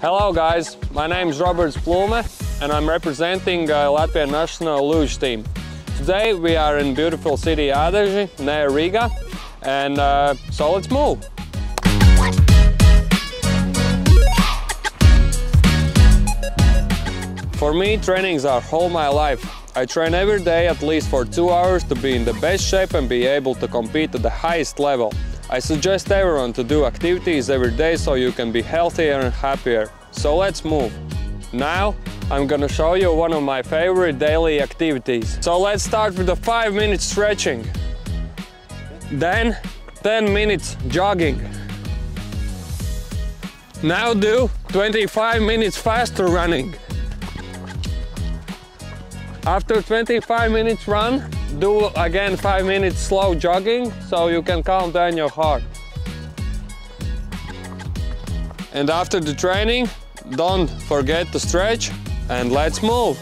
Hello guys, my name is Roberts Plume and I'm representing uh, Latvian national luge team. Today we are in beautiful city Ādaži, near Riga, and uh, so let's move. For me, trainings are all my life. I train every day at least for two hours to be in the best shape and be able to compete at the highest level. I suggest everyone to do activities every day so you can be healthier and happier. So let's move. Now, I'm gonna show you one of my favorite daily activities. So let's start with the 5 minute stretching. Then 10 minutes jogging. Now do 25 minutes faster running. After 25 minutes run, do again 5 minutes slow jogging so you can calm down your heart. And after the training, don't forget to stretch and let's move.